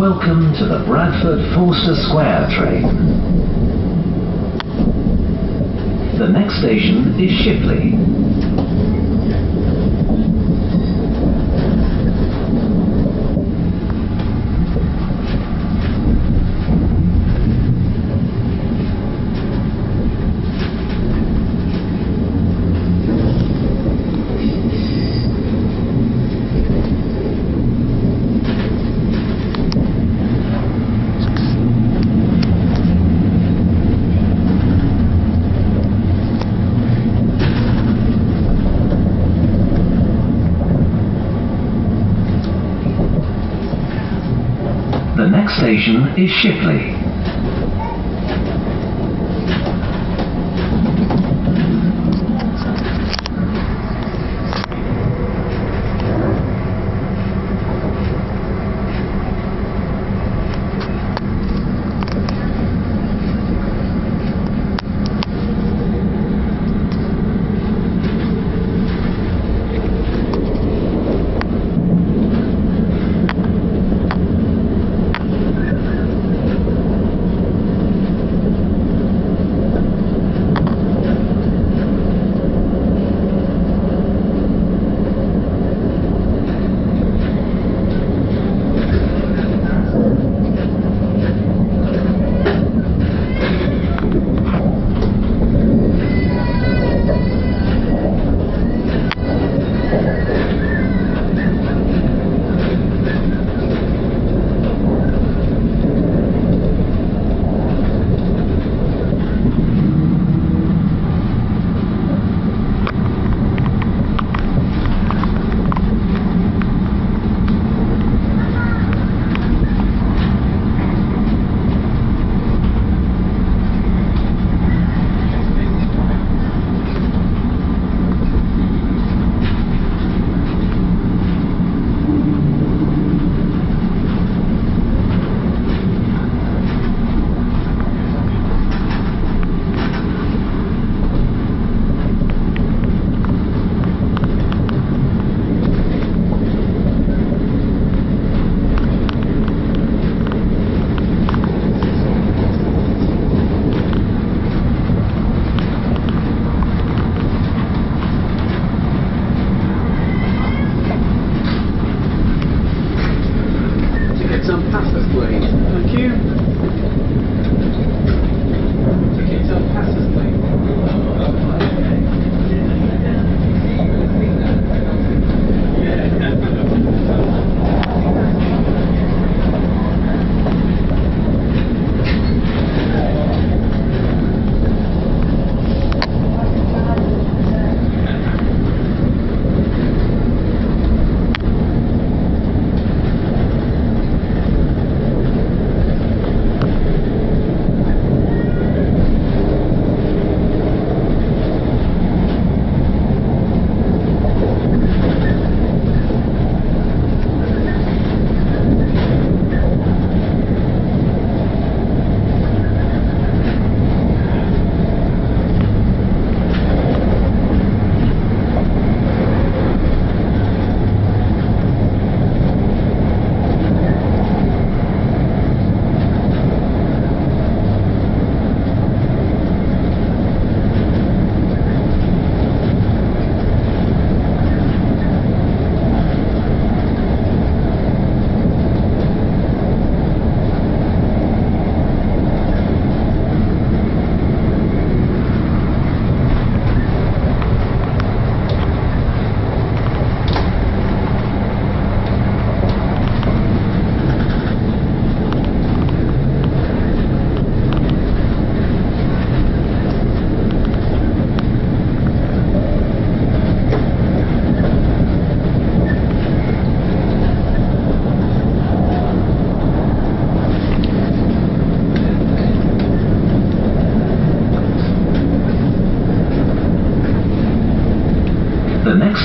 Welcome to the Bradford Forster Square train. The next station is Shipley. The next station is Shipley.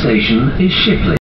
Station is Shipley.